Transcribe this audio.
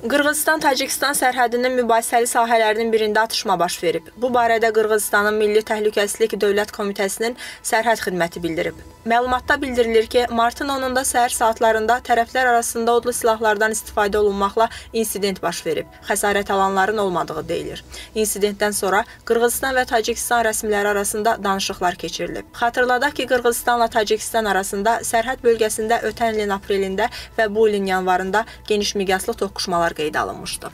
Qırğızistan-Tacikistan sərhədinin mübahisəli sahələrinin birində atışma baş verib. Bu barədə Qırğızıstanın Milli Təhlükəsizlik Dövlət Komitəsinin sərhəd xidməti bildirib. Məlumatda bildirilir ki, martın 10-da səhər saatlarında tərəflər arasında odlu silahlardan istifadə olunmaqla insident baş verib. Xəsarət alanların olmadığı deyilir. İnsidentdən sonra Qırğızistan və Tacikistan rəsmiləri arasında danışıqlar keçirilib. Xatırladaq ki, Qırğızıstanla Tacikistan arasında sərhəd bölgəsində ötən ilin aprelində və bu ilin yanvarında geniş miqyaslı toqquşmalar qeydə alınmışdı.